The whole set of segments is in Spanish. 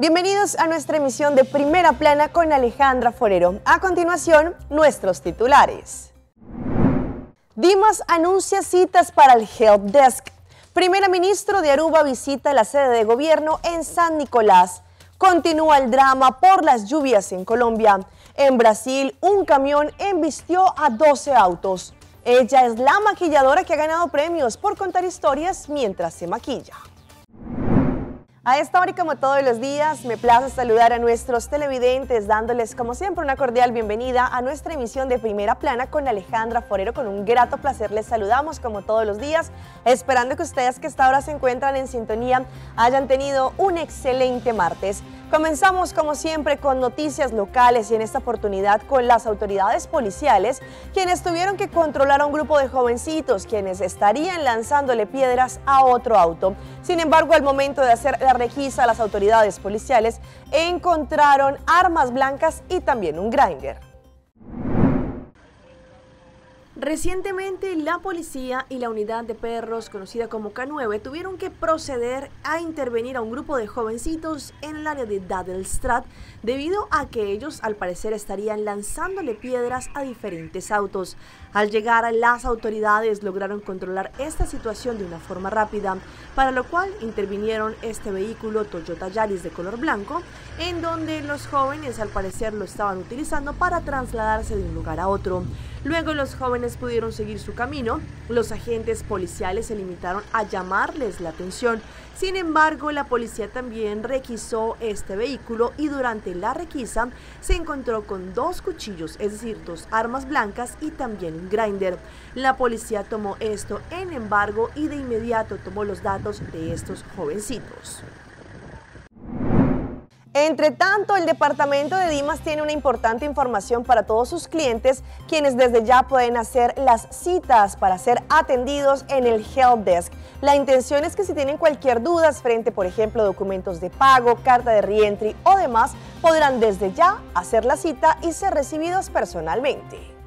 Bienvenidos a nuestra emisión de Primera Plana con Alejandra Forero. A continuación, nuestros titulares. Dimas anuncia citas para el Help Desk. Primera ministro de Aruba visita la sede de gobierno en San Nicolás. Continúa el drama por las lluvias en Colombia. En Brasil, un camión embistió a 12 autos. Ella es la maquilladora que ha ganado premios por contar historias mientras se maquilla. A esta hora y como todos los días, me place saludar a nuestros televidentes dándoles como siempre una cordial bienvenida a nuestra emisión de Primera Plana con Alejandra Forero. Con un grato placer les saludamos como todos los días, esperando que ustedes que hasta ahora se encuentran en sintonía hayan tenido un excelente martes. Comenzamos como siempre con noticias locales y en esta oportunidad con las autoridades policiales, quienes tuvieron que controlar a un grupo de jovencitos quienes estarían lanzándole piedras a otro auto. Sin embargo, al momento de hacer la requisa, las autoridades policiales encontraron armas blancas y también un grinder. Recientemente la policía y la unidad de perros conocida como K9 tuvieron que proceder a intervenir a un grupo de jovencitos en el área de Dadelstrat debido a que ellos al parecer estarían lanzándole piedras a diferentes autos. Al llegar las autoridades lograron controlar esta situación de una forma rápida, para lo cual intervinieron este vehículo Toyota Yaris de color blanco en donde los jóvenes al parecer lo estaban utilizando para trasladarse de un lugar a otro. Luego los jóvenes pudieron seguir su camino, los agentes policiales se limitaron a llamarles la atención, sin embargo la policía también requisó este vehículo y durante la requisa se encontró con dos cuchillos, es decir, dos armas blancas y también grinder. La policía tomó esto en embargo y de inmediato tomó los datos de estos jovencitos. Entre tanto, el departamento de Dimas tiene una importante información para todos sus clientes, quienes desde ya pueden hacer las citas para ser atendidos en el Help Desk. La intención es que si tienen cualquier duda frente, por ejemplo, documentos de pago, carta de reentry o demás, podrán desde ya hacer la cita y ser recibidos personalmente.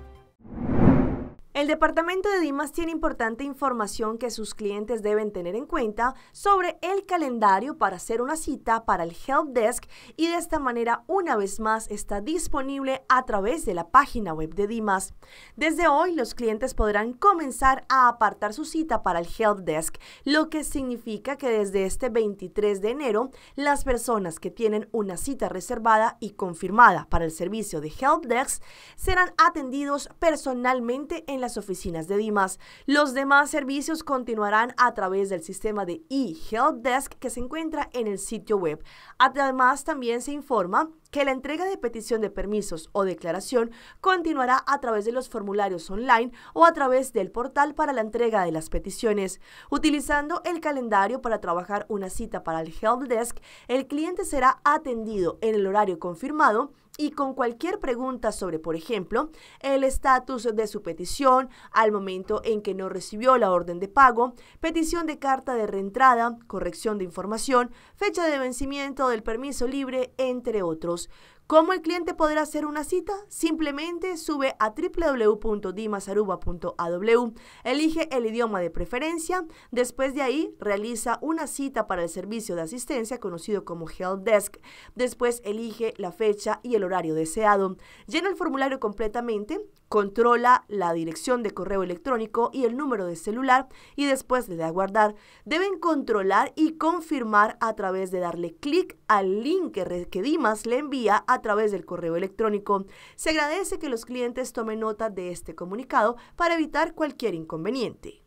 El departamento de Dimas tiene importante información que sus clientes deben tener en cuenta sobre el calendario para hacer una cita para el Help Desk y de esta manera una vez más está disponible a través de la página web de Dimas. Desde hoy los clientes podrán comenzar a apartar su cita para el Help Desk, lo que significa que desde este 23 de enero las personas que tienen una cita reservada y confirmada para el servicio de Help Desk serán atendidos personalmente en las oficinas de Dimas. Los demás servicios continuarán a través del sistema de e-Help Desk que se encuentra en el sitio web. Además, también se informa que la entrega de petición de permisos o declaración continuará a través de los formularios online o a través del portal para la entrega de las peticiones. Utilizando el calendario para trabajar una cita para el Help Desk, el cliente será atendido en el horario confirmado y con cualquier pregunta sobre, por ejemplo, el estatus de su petición al momento en que no recibió la orden de pago, petición de carta de reentrada, corrección de información, fecha de vencimiento del permiso libre, entre otros. ¿Cómo el cliente podrá hacer una cita? Simplemente sube a www.dimasaruba.aw, elige el idioma de preferencia, después de ahí realiza una cita para el servicio de asistencia conocido como Help Desk, después elige la fecha y el horario deseado, llena el formulario completamente, controla la dirección de correo electrónico y el número de celular y después de aguardar deben controlar y confirmar a través de darle clic al link que, Dimas le envía a través del correo electrónico. Se agradece que los clientes tomen nota de este comunicado para evitar cualquier inconveniente.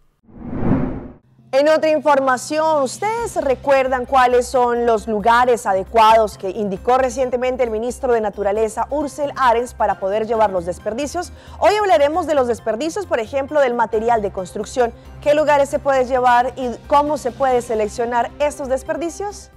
En otra información, ¿ustedes recuerdan cuáles son los lugares adecuados que indicó recientemente el ministro de Naturaleza, Ursel Arens, para poder llevar los desperdicios? Hoy hablaremos de los desperdicios, por ejemplo, del material de construcción. ¿Qué lugares se puede llevar y cómo se puede seleccionar estos desperdicios?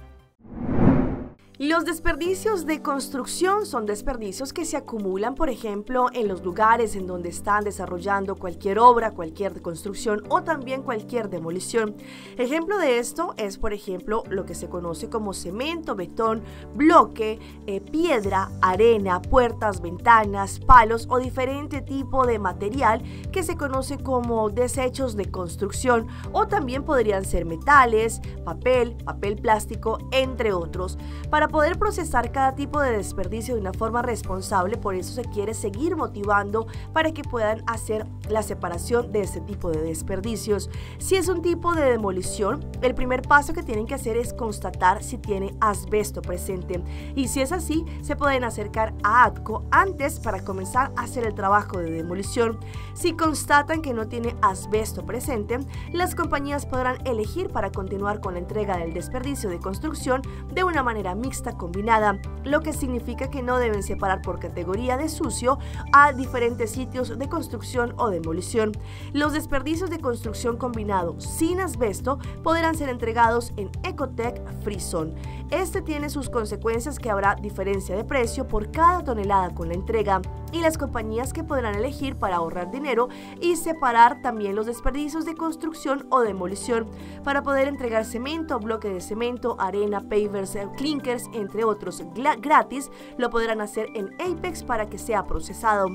Los desperdicios de construcción son desperdicios que se acumulan, por ejemplo, en los lugares en donde están desarrollando cualquier obra, cualquier construcción o también cualquier demolición. Ejemplo de esto es, por ejemplo, lo que se conoce como cemento, betón, bloque, eh, piedra, arena, puertas, ventanas, palos o diferente tipo de material que se conoce como desechos de construcción o también podrían ser metales, papel, papel plástico, entre otros. Para Para poder procesar cada tipo de desperdicio de una forma responsable, por eso se quiere seguir motivando para que puedan hacer la separación de este tipo de desperdicios. Si es un tipo de demolición, el primer paso que tienen que hacer es constatar si tiene asbesto presente. Y si es así, se pueden acercar a ATCO antes para comenzar a hacer el trabajo de demolición. Si constatan que no tiene asbesto presente, las compañías podrán elegir para continuar con la entrega del desperdicio de construcción de una manera mixta combinada, lo que significa que no deben separar por categoría de sucio a diferentes sitios de construcción o demolición. Los desperdicios de construcción combinado sin asbesto podrán ser entregados en Ecotech Frison. Este tiene sus consecuencias que habrá diferencia de precio por cada tonelada con la entrega y las compañías que podrán elegir para ahorrar dinero y separar también los desperdicios de construcción o demolición para poder entregar cemento, bloque de cemento, arena, pavers, clinkers, entre otros gratis, lo podrán hacer en Apex para que sea procesado.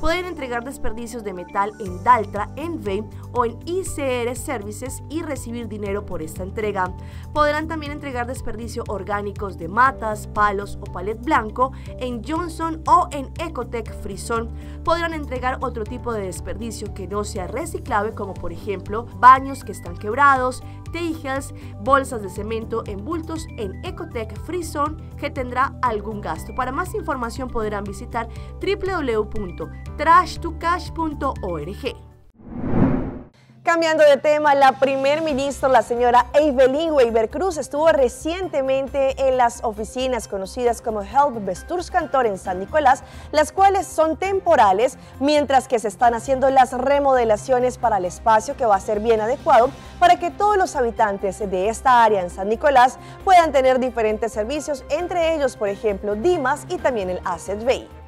Pueden entregar desperdicios de metal en Daltra, Envey o en ICR Services y recibir dinero por esta entrega. Podrán también entregar desperdicios orgánicos de matas, palos o palet blanco en Johnson o en Ecotech Frison. Podrán entregar otro tipo de desperdicio que no sea reciclable como por ejemplo baños que están quebrados, tejas, bolsas de cemento en bultos en Ecotech Frison que tendrá algún gasto. Para más información podrán visitar www.trashtocash.org. Cambiando de tema, la primer ministra, la señora Evelyn Weber Cruz, estuvo recientemente en las oficinas conocidas como Help Besturs Cantor en San Nicolás, las cuales son temporales, mientras que se están haciendo las remodelaciones para el espacio que va a ser bien adecuado para que todos los habitantes de esta área en San Nicolás puedan tener diferentes servicios, entre ellos, por ejemplo, Dimas y también el Asset Bay.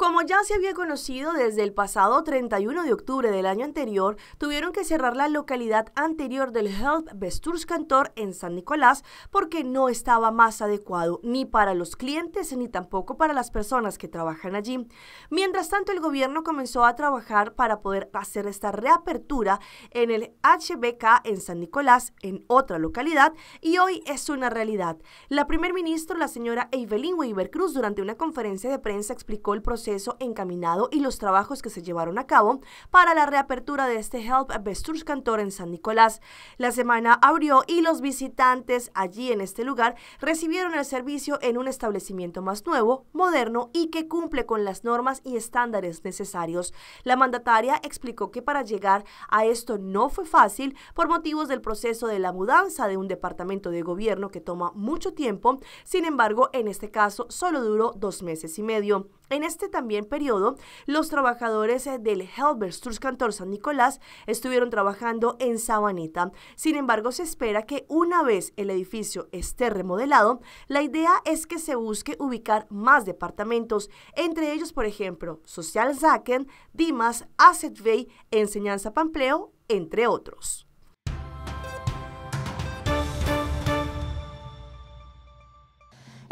Como ya se había conocido desde el pasado 31 de octubre del año anterior, tuvieron que cerrar la localidad anterior del Health Besturs Cantor en San Nicolás porque no estaba más adecuado ni para los clientes ni tampoco para las personas que trabajan allí. Mientras tanto, el gobierno comenzó a trabajar para poder hacer esta reapertura en el HBK en San Nicolás, en otra localidad, y hoy es una realidad. La primer ministra, la señora Evelyn Weber Cruz, durante una conferencia de prensa explicó el proceso encaminado y los trabajos que se llevaron a cabo para la reapertura de este Help Besturs Cantor en San Nicolás. La semana abrió y los visitantes allí en este lugar recibieron el servicio en un establecimiento más nuevo, moderno y que cumple con las normas y estándares necesarios. La mandataria explicó que para llegar a esto no fue fácil por motivos del proceso de la mudanza de un departamento de gobierno que toma mucho tiempo, sin embargo, en este caso solo duró dos meses y medio. En este también periodo, los trabajadores eh, del Helbersturs Cantor San Nicolás estuvieron trabajando en Sabaneta. Sin embargo, se espera que una vez el edificio esté remodelado, la idea es que se busque ubicar más departamentos, entre ellos, por ejemplo, Social Zaken, Dimas, Asset Bay, Enseñanza Pampleo, entre otros.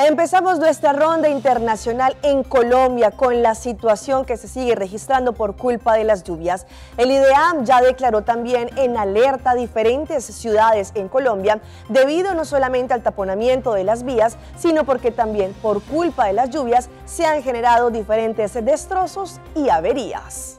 Empezamos nuestra ronda internacional en Colombia con la situación que se sigue registrando por culpa de las lluvias. El IDEAM ya declaró también en alerta diferentes ciudades en Colombia debido no solamente al taponamiento de las vías, sino porque también por culpa de las lluvias se han generado diferentes destrozos y averías.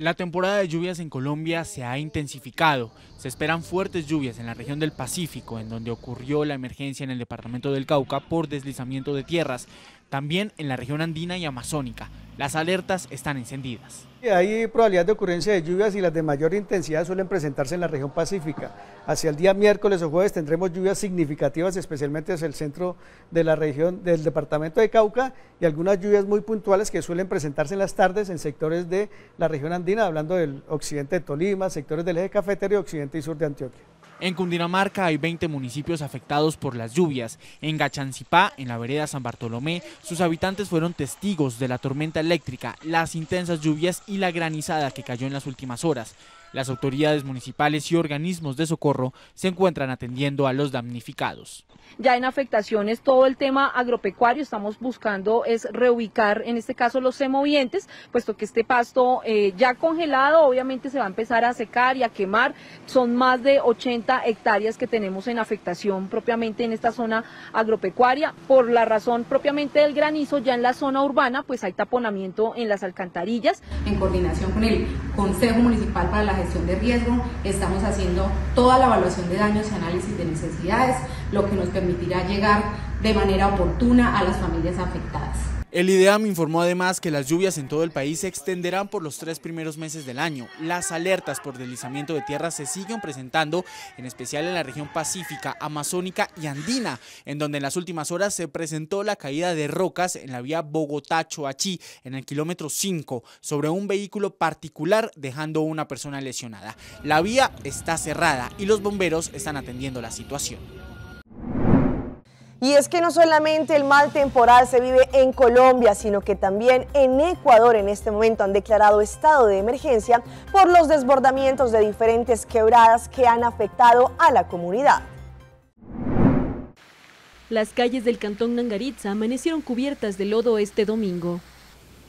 La temporada de lluvias en Colombia se ha intensificado. Se esperan fuertes lluvias en la región del Pacífico, en donde ocurrió la emergencia en el departamento del Cauca por deslizamiento de tierras, también en la región andina y amazónica. Las alertas están encendidas. Hay probabilidad de ocurrencia de lluvias y las de mayor intensidad suelen presentarse en la región pacífica. Hacia el día miércoles o jueves tendremos lluvias significativas, especialmente hacia el centro de la región del departamento de Cauca y algunas lluvias muy puntuales que suelen presentarse en las tardes en sectores de la región andina, hablando del occidente de Tolima, sectores del eje cafetero occidente y sur de Antioquia. En Cundinamarca hay 20 municipios afectados por las lluvias. En Gachancipá, en la vereda San Bartolomé, sus habitantes fueron testigos de la tormenta eléctrica, las intensas lluvias y la granizada que cayó en las últimas horas. Las autoridades municipales y organismos de socorro se encuentran atendiendo a los damnificados. Ya en afectaciones todo el tema agropecuario estamos buscando es reubicar en este caso los semovientes, puesto que este pasto eh, ya congelado obviamente se va a empezar a secar y a quemar. Son más de 80 hectáreas que tenemos en afectación propiamente en esta zona agropecuaria. Por la razón propiamente del granizo, ya en la zona urbana pues hay taponamiento en las alcantarillas. En coordinación con el Consejo Municipal para la Gestión de Riesgo estamos haciendo toda la evaluación de daños y análisis de necesidades, lo que nos permitirá llegar de manera oportuna a las familias afectadas. El IDEAM informó además que las lluvias en todo el país se extenderán por los tres primeros meses del año. Las alertas por deslizamiento de tierra se siguen presentando, en especial en la región pacífica, amazónica y andina, en donde en las últimas horas se presentó la caída de rocas en la vía Bogotá-Choachí, en el kilómetro 5, sobre un vehículo particular, dejando una persona lesionada. La vía está cerrada y los bomberos están atendiendo la situación. Y es que no solamente el mal temporal se vive en Colombia, sino que también en Ecuador en este momento han declarado estado de emergencia por los desbordamientos de diferentes quebradas que han afectado a la comunidad. Las calles del cantón Nangaritza amanecieron cubiertas de lodo este domingo.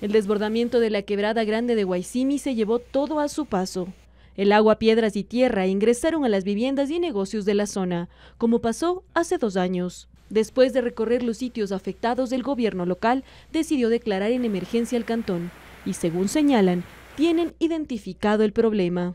El desbordamiento de la quebrada grande de Guaycimi se llevó todo a su paso. El agua, piedras y tierra ingresaron a las viviendas y negocios de la zona, como pasó hace dos años. Después de recorrer los sitios afectados, el gobierno local decidió declarar en emergencia el cantón y, según señalan, tienen identificado el problema.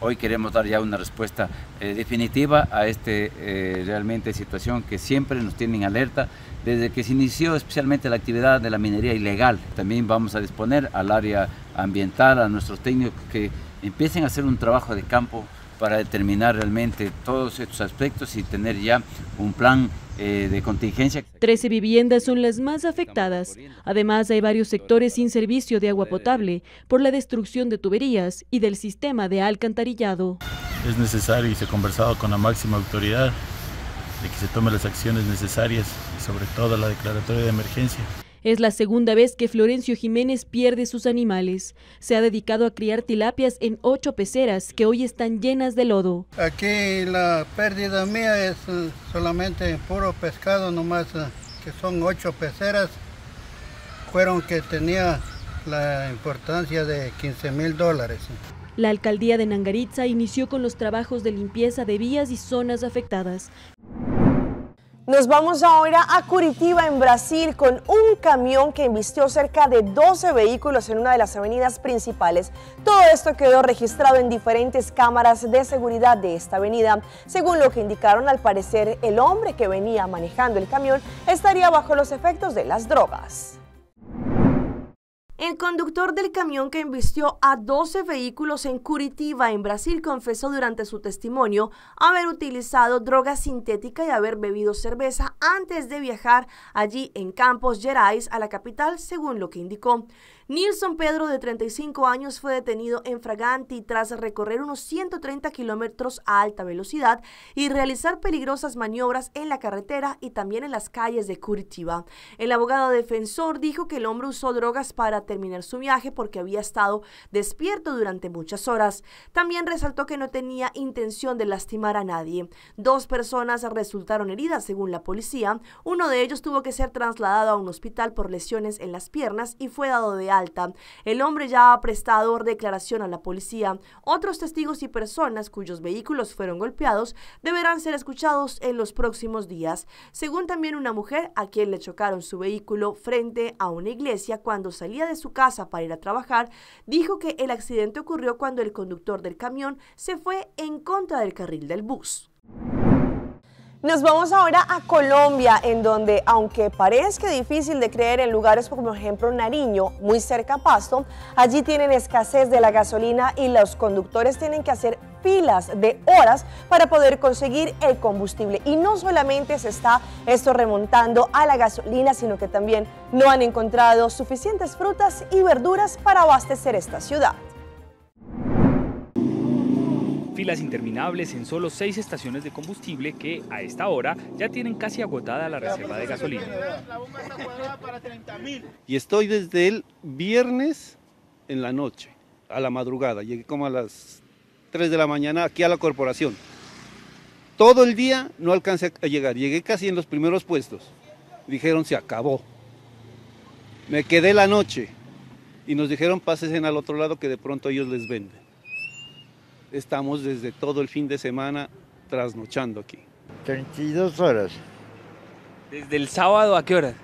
Hoy queremos dar ya una respuesta eh, definitiva a esta eh, realmente situación que siempre nos tiene en alerta desde que se inició especialmente la actividad de la minería ilegal. También vamos a disponer al área ambiental, a nuestros técnicos que empiecen a hacer un trabajo de campo para determinar realmente todos estos aspectos y tener ya un plan eh, de contingencia. Trece viviendas son las más afectadas. Además, hay varios sectores sin servicio de agua potable por la destrucción de tuberías y del sistema de alcantarillado. Es necesario y se ha conversado con la máxima autoridad de que se tomen las acciones necesarias y sobre todo la declaratoria de emergencia. Es la segunda vez que Florencio Jiménez pierde sus animales. Se ha dedicado a criar tilapias en ocho peceras que hoy están llenas de lodo. Aquí la pérdida mía es eh, solamente puro pescado, nomás eh, que son ocho peceras. Fueron que tenía la importancia de 15 mil dólares. La alcaldía de Nangaritza inició con los trabajos de limpieza de vías y zonas afectadas. Nos vamos ahora a Curitiba, en Brasil, con un camión que embistió cerca de 12 vehículos en una de las avenidas principales. Todo esto quedó registrado en diferentes cámaras de seguridad de esta avenida. Según lo que indicaron, al parecer, el hombre que venía manejando el camión estaría bajo los efectos de las drogas. El conductor del camión que embistió a 12 vehículos en Curitiba, en Brasil, confesó durante su testimonio haber utilizado droga sintética y haber bebido cerveza antes de viajar allí en Campos Gerais, a la capital, según lo que indicó. Nilson Pedro, de 35 años, fue detenido en Fraganti tras recorrer unos 130 kilómetros a alta velocidad y realizar peligrosas maniobras en la carretera y también en las calles de Curitiba. El abogado defensor dijo que el hombre usó drogas para terminar su viaje porque había estado despierto durante muchas horas. También resaltó que no tenía intención de lastimar a nadie. Dos personas resultaron heridas, según la policía. Uno de ellos tuvo que ser trasladado a un hospital por lesiones en las piernas y fue dado de alta el hombre ya ha prestado declaración a la policía. Otros testigos y personas cuyos vehículos fueron golpeados deberán ser escuchados en los próximos días, según también una mujer a quien le chocaron su vehículo frente a una iglesia cuando salía de su casa para ir a trabajar, dijo que el accidente ocurrió cuando el conductor del camión se fue en contra del carril del bus. Nos vamos ahora a Colombia, en donde, aunque parezca difícil de creer en lugares como por ejemplo Nariño, muy cerca a Pasto, allí tienen escasez de la gasolina y los conductores tienen que hacer filas de horas para poder conseguir el combustible. Y no solamente se está esto remontando a la gasolina, sino que también no han encontrado suficientes frutas y verduras para abastecer esta ciudad filas interminables en solo seis estaciones de combustible que a esta hora ya tienen casi agotada la reserva de gasolina. Y estoy desde el viernes en la noche, a la madrugada. Llegué como a las 3 de la mañana aquí a la corporación. Todo el día no alcancé a llegar, llegué casi en los primeros puestos. Dijeron se acabó. Me quedé la noche y nos dijeron pásense al otro lado que de pronto ellos les venden. Estamos desde todo el fin de semana trasnochando aquí. 32 horas. ¿Desde el sábado a qué hora?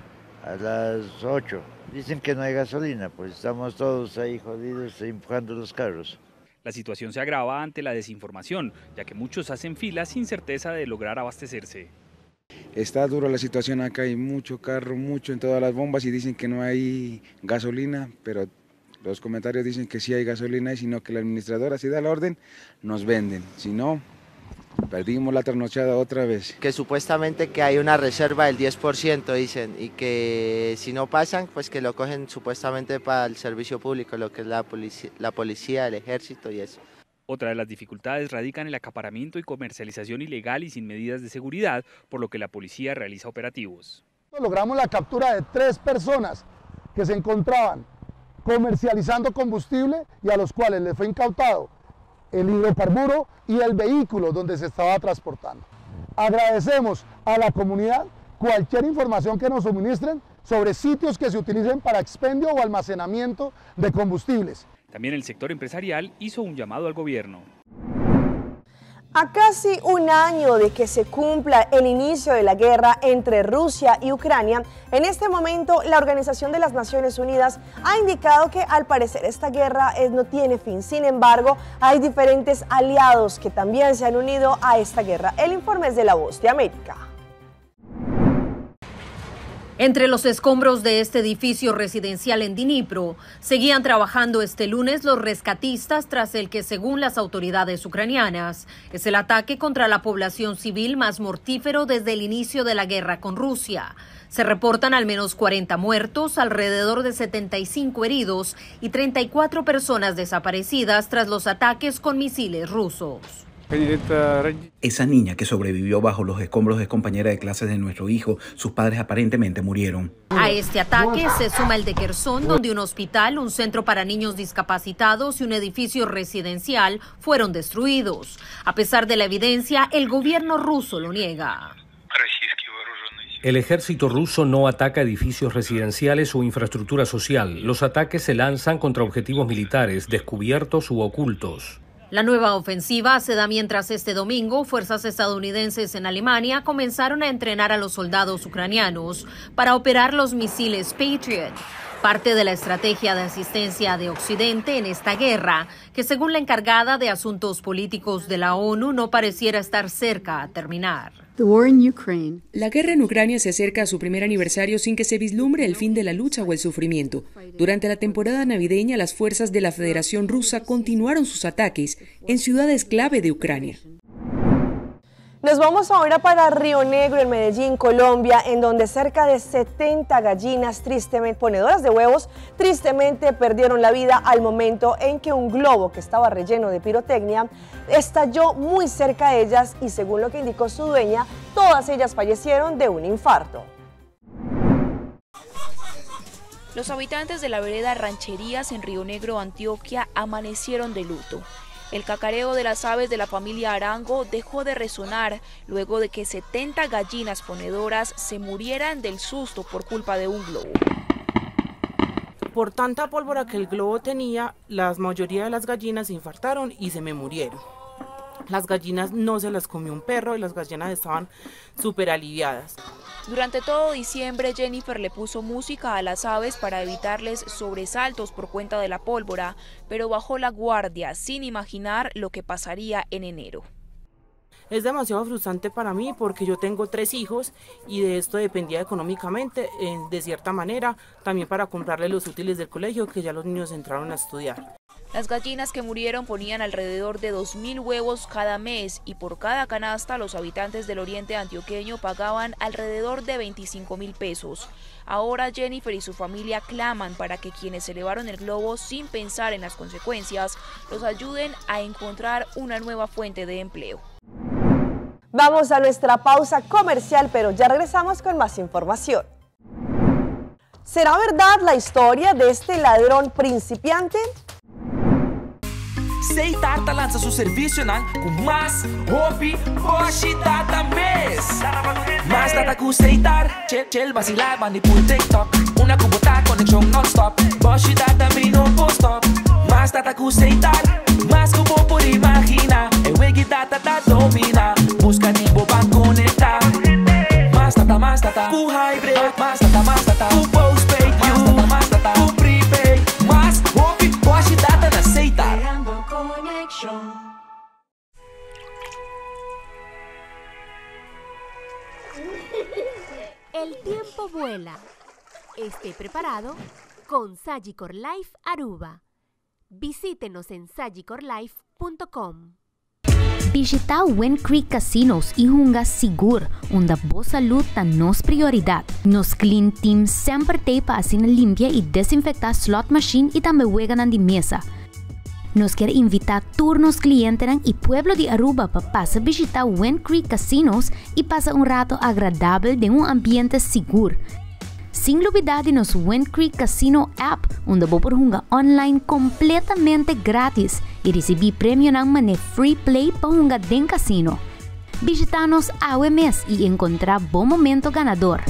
A las 8. Dicen que no hay gasolina, pues estamos todos ahí jodidos empujando los carros. La situación se agrava ante la desinformación, ya que muchos hacen filas sin certeza de lograr abastecerse. Está dura la situación acá, hay mucho carro, mucho en todas las bombas y dicen que no hay gasolina, pero los comentarios dicen que sí hay gasolina y sino que la administradora si da la orden, nos venden. Si no, Perdimos la trasnochada otra vez. Que supuestamente que hay una reserva del 10%, dicen, y que si no pasan, pues que lo cogen supuestamente para el servicio público, lo que es la policía, la policía el ejército y eso. Otra de las dificultades radica en el acaparamiento y comercialización ilegal y sin medidas de seguridad, por lo que la policía realiza operativos. Logramos la captura de tres personas que se encontraban comercializando combustible y a los cuales les fue incautado el hidrocarburo y el vehículo donde se estaba transportando. Agradecemos a la comunidad cualquier información que nos suministren sobre sitios que se utilicen para expendio o almacenamiento de combustibles. También el sector empresarial hizo un llamado al gobierno. A casi un año de que se cumpla el inicio de la guerra entre Rusia y Ucrania, en este momento la Organización de las Naciones Unidas ha indicado que al parecer esta guerra no tiene fin. Sin embargo, hay diferentes aliados que también se han unido a esta guerra. El informe es de La Voz de América. Entre los escombros de este edificio residencial en Dnipro, seguían trabajando este lunes los rescatistas tras el que, según las autoridades ucranianas, es el ataque contra la población civil más mortífero desde el inicio de la guerra con Rusia. Se reportan al menos 40 muertos, alrededor de 75 heridos y 34 personas desaparecidas tras los ataques con misiles rusos. Esa niña que sobrevivió bajo los escombros es compañera de clases de nuestro hijo. Sus padres aparentemente murieron. A este ataque se suma el de Kherson, donde un hospital, un centro para niños discapacitados y un edificio residencial fueron destruidos. A pesar de la evidencia, el gobierno ruso lo niega. El ejército ruso no ataca edificios residenciales o infraestructura social. Los ataques se lanzan contra objetivos militares, descubiertos u ocultos. La nueva ofensiva se da mientras este domingo fuerzas estadounidenses en Alemania comenzaron a entrenar a los soldados ucranianos para operar los misiles Patriot, parte de la estrategia de asistencia de Occidente en esta guerra, que según la encargada de asuntos políticos de la ONU no pareciera estar cerca a terminar. La guerra en Ucrania se acerca a su primer aniversario sin que se vislumbre el fin de la lucha o el sufrimiento. Durante la temporada navideña, las fuerzas de la Federación Rusa continuaron sus ataques en ciudades clave de Ucrania. Nos vamos ahora para Río Negro, en Medellín, Colombia, en donde cerca de 70 gallinas tristemente ponedoras de huevos tristemente perdieron la vida al momento en que un globo que estaba relleno de pirotecnia estalló muy cerca de ellas y según lo que indicó su dueña, todas ellas fallecieron de un infarto. Los habitantes de la vereda Rancherías en Río Negro, Antioquia, amanecieron de luto. El cacareo de las aves de la familia Arango dejó de resonar luego de que 70 gallinas ponedoras se murieran del susto por culpa de un globo. Por tanta pólvora que el globo tenía, la mayoría de las gallinas se infartaron y se me murieron. Las gallinas no se las comió un perro y las gallinas estaban súper aliviadas. Durante todo diciembre, Jennifer le puso música a las aves para evitarles sobresaltos por cuenta de la pólvora, pero bajó la guardia sin imaginar lo que pasaría en enero. Es demasiado frustrante para mí porque yo tengo tres hijos y de esto dependía económicamente, de cierta manera, también para comprarle los útiles del colegio que ya los niños entraron a estudiar. Las gallinas que murieron ponían alrededor de 2.000 huevos cada mes y por cada canasta los habitantes del oriente antioqueño pagaban alrededor de 25 mil pesos. Ahora Jennifer y su familia claman para que quienes elevaron el globo sin pensar en las consecuencias los ayuden a encontrar una nueva fuente de empleo. Vamos a nuestra pausa comercial, pero ya regresamos con más información. ¿Será verdad la historia de este ladrón principiante? aceitar, tá lança seu serviço não com mais hobby, hoje data mês. Mas data com aceitar, chel chel vacilar, mandi por TikTok. Una cubota conexão non-stop, hoje data me no stop. Mas data com aceitar, mas como por imaginar, é wegi data da domina, conectar. Mas data, hybrid, postpaid, prepaid, hobby, na aceitar. El tiempo vuela. Esté preparado con Sagicor Life Aruba. Visítenos en sagicorlife.com. Visitar Wind Creek Casinos e Hunga Seguro, onde a boa saúde é nossa prioridade. Nos Clean Team sempre tem para assim limpar e desinfectar slot machine e também juegan de mesa. Nos quer invitar turnos clientes e pueblo de Aruba para pasar visitar Wind Creek Casinos e passar um rato agradável de um ambiente seguro. Sin novidade nos Wind Creek Casino app, onde você pode jogar online completamente grátis e receber prêmio na mané free play para dentro do casino. Visita-nos ao mês e encontrar bom momento ganador.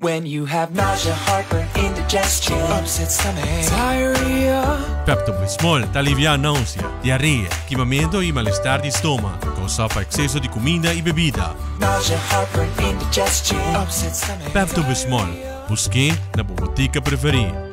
When you have nausea, heartburn, indigestion, upset stomach, diarrhea. Pepto Bismol tá alivia a náusea, diarreia, queimamento e mal-estar de estômago, causava excesso de comida e bebida. Pepto Bismol, busque na bobotica preferida.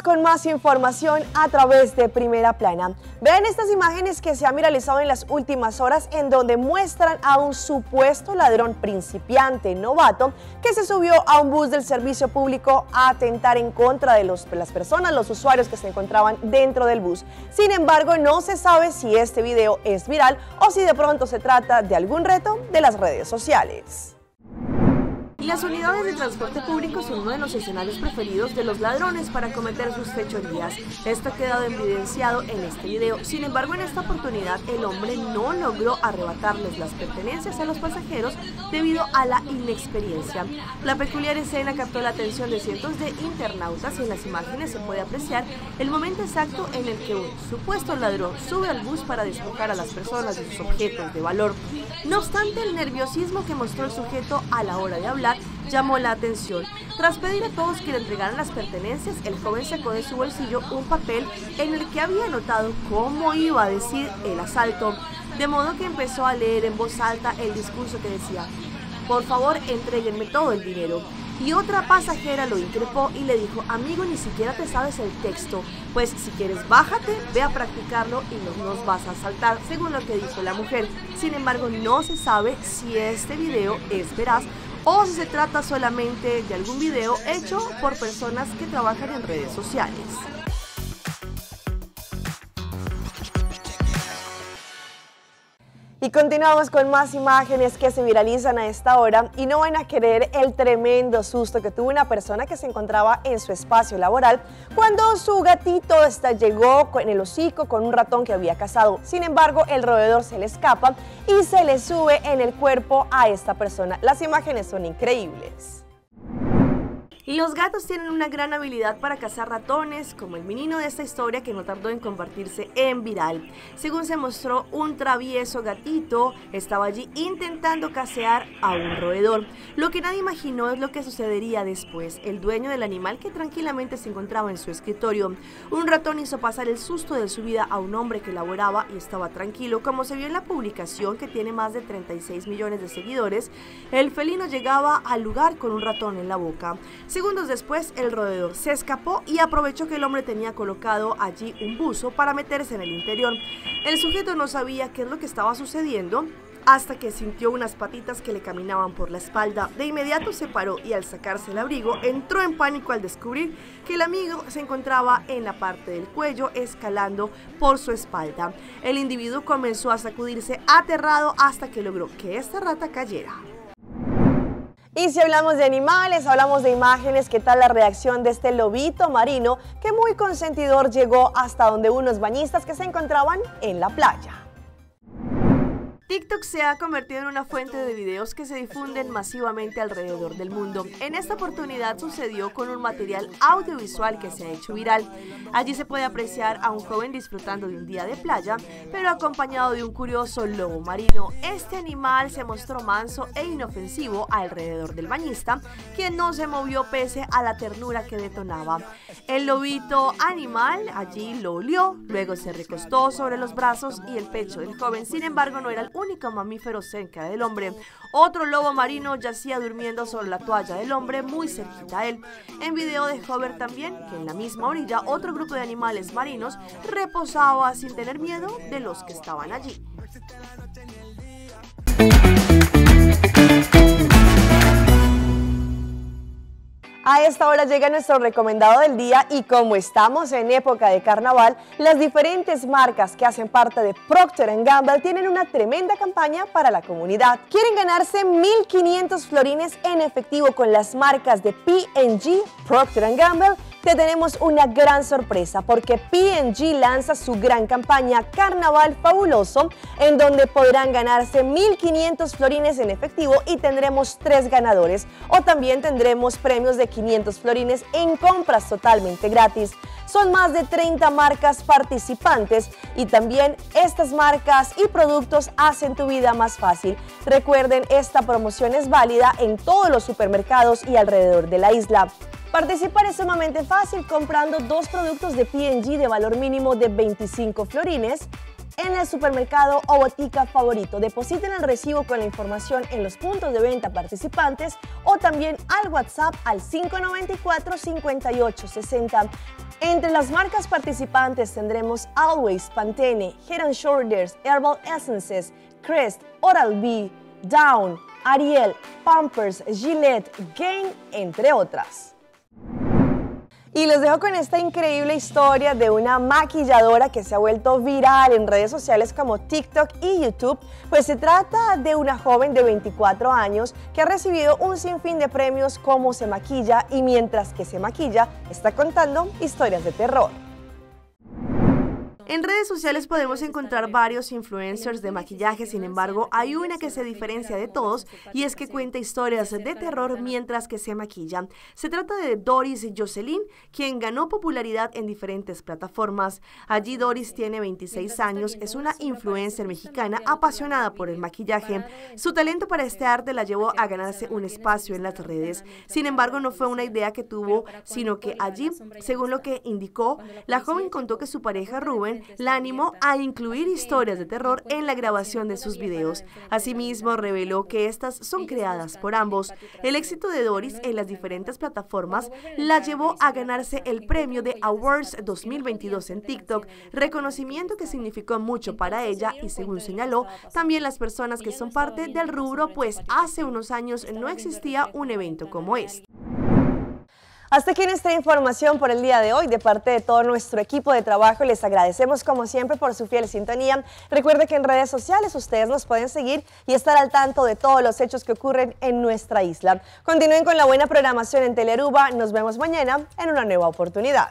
Con más información a través de Primera Plana. Vean estas imágenes que se han viralizado en las últimas horas en donde muestran a un supuesto ladrón principiante novato que se subió a un bus del servicio público a atentar en contra de los, las personas, los usuarios que se encontraban dentro del bus. Sin embargo, no se sabe si este video es viral o si de pronto se trata de algún reto de las redes sociales. Las unidades de transporte público son uno de los escenarios preferidos de los ladrones para cometer sus fechorías. Esto ha quedado evidenciado en este video. Sin embargo, en esta oportunidad el hombre no logró arrebatarles las pertenencias a los pasajeros debido a la inexperiencia. La peculiar escena captó la atención de cientos de internautas y en las imágenes se puede apreciar el momento exacto en el que un supuesto ladrón sube al bus para despojar a las personas de sus objetos de valor. No obstante, el nerviosismo que mostró el sujeto a la hora de hablar llamó la atención. Tras pedir a todos que le entregaran las pertenencias, el joven sacó de su bolsillo un papel en el que había anotado cómo iba a decir el asalto, de modo que empezó a leer en voz alta el discurso que decía, por favor entréguenme todo el dinero. Y otra pasajera lo increpó y le dijo, amigo, ni siquiera te sabes el texto, pues si quieres bájate, ve a practicarlo y no nos vas a asaltar, según lo que dijo la mujer. Sin embargo, no se sabe si este video es veraz o si se trata solamente de algún video hecho por personas que trabajan en redes sociales. Y continuamos con más imágenes que se viralizan a esta hora y no van a querer el tremendo susto que tuvo una persona que se encontraba en su espacio laboral cuando su gatito esta llegó en el hocico con un ratón que había cazado. Sin embargo, el roedor se le escapa y se le sube en el cuerpo a esta persona. Las imágenes son increíbles. Los gatos tienen una gran habilidad para cazar ratones, como el menino de esta historia que no tardó en convertirse en viral. Según se mostró, un travieso gatito estaba allí intentando casear a un roedor. Lo que nadie imaginó es lo que sucedería después. El dueño del animal que tranquilamente se encontraba en su escritorio. Un ratón hizo pasar el susto de su vida a un hombre que laboraba y estaba tranquilo. Como se vio en la publicación que tiene más de 36 millones de seguidores, el felino llegaba al lugar con un ratón en la boca. Segundos después, el roedor se escapó y aprovechó que el hombre tenía colocado allí un buzo para meterse en el interior. El sujeto no sabía qué es lo que estaba sucediendo hasta que sintió unas patitas que le caminaban por la espalda. De inmediato se paró y al sacarse el abrigo entró en pánico al descubrir que el amigo se encontraba en la parte del cuello escalando por su espalda. El individuo comenzó a sacudirse aterrado hasta que logró que esta rata cayera. Y si hablamos de animales, hablamos de imágenes, ¿qué tal la reacción de este lobito marino que muy consentidor llegó hasta donde unos bañistas que se encontraban en la playa? TikTok se ha convertido en una fuente de videos que se difunden masivamente alrededor del mundo. En esta oportunidad sucedió con un material audiovisual que se ha hecho viral. Allí se puede apreciar a un joven disfrutando de un día de playa, pero acompañado de un curioso lobo marino. Este animal se mostró manso e inofensivo alrededor del bañista, quien no se movió pese a la ternura que detonaba. El lobito animal allí lo olió, luego se recostó sobre los brazos y el pecho del joven. Sin embargo, no era el único mamífero cerca del hombre. Otro lobo marino yacía durmiendo sobre la toalla del hombre muy cerquita a él. En video dejó ver también que en la misma orilla otro grupo de animales marinos reposaba sin tener miedo de los que estaban allí. A esta hora llega nuestro recomendado del día y como estamos en época de carnaval, las diferentes marcas que hacen parte de Procter Gamble tienen una tremenda campaña para la comunidad. Quieren ganarse 1.500 florines en efectivo con las marcas de P&G, Procter Gamble te tenemos una gran sorpresa porque P&G lanza su gran campaña Carnaval Fabuloso en donde podrán ganarse 1.500 florines en efectivo y tendremos tres ganadores o también tendremos premios de 500 florines en compras totalmente gratis. Son más de 30 marcas participantes y también estas marcas y productos hacen tu vida más fácil. Recuerden, esta promoción es válida en todos los supermercados y alrededor de la isla. Participar es sumamente fácil comprando dos productos de P&G de valor mínimo de 25 florines en el supermercado o botica favorito. Depositen el recibo con la información en los puntos de venta participantes o también al WhatsApp al 594-5860. Entre las marcas participantes tendremos Always, Pantene, Head Shoulders, Herbal Essences, Crest, Oral-B, Down, Ariel, Pampers, Gillette, Gain, entre otras. Y los dejo con esta increíble historia de una maquilladora que se ha vuelto viral en redes sociales como TikTok y YouTube, pues se trata de una joven de 24 años que ha recibido un sinfín de premios como se maquilla y mientras que se maquilla está contando historias de terror. En redes sociales podemos encontrar varios influencers de maquillaje, sin embargo, hay una que se diferencia de todos y es que cuenta historias de terror mientras que se maquilla. Se trata de Doris Jocelyn, quien ganó popularidad en diferentes plataformas. Allí Doris tiene 26 años, es una influencer mexicana apasionada por el maquillaje. Su talento para este arte la llevó a ganarse un espacio en las redes. Sin embargo, no fue una idea que tuvo, sino que allí, según lo que indicó, la joven contó que su pareja Rubén la animó a incluir historias de terror en la grabación de sus videos. Asimismo, reveló que estas son creadas por ambos. El éxito de Doris en las diferentes plataformas la llevó a ganarse el premio de Awards 2022 en TikTok, reconocimiento que significó mucho para ella y según señaló, también las personas que son parte del rubro, pues hace unos años no existía un evento como este. Hasta aquí nuestra información por el día de hoy. De parte de todo nuestro equipo de trabajo, les agradecemos como siempre por su fiel sintonía. Recuerde que en redes sociales ustedes nos pueden seguir y estar al tanto de todos los hechos que ocurren en nuestra isla. Continúen con la buena programación en Teleruba. Nos vemos mañana en una nueva oportunidad.